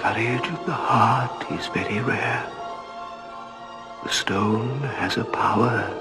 courage of the heart is very rare. The stone has a power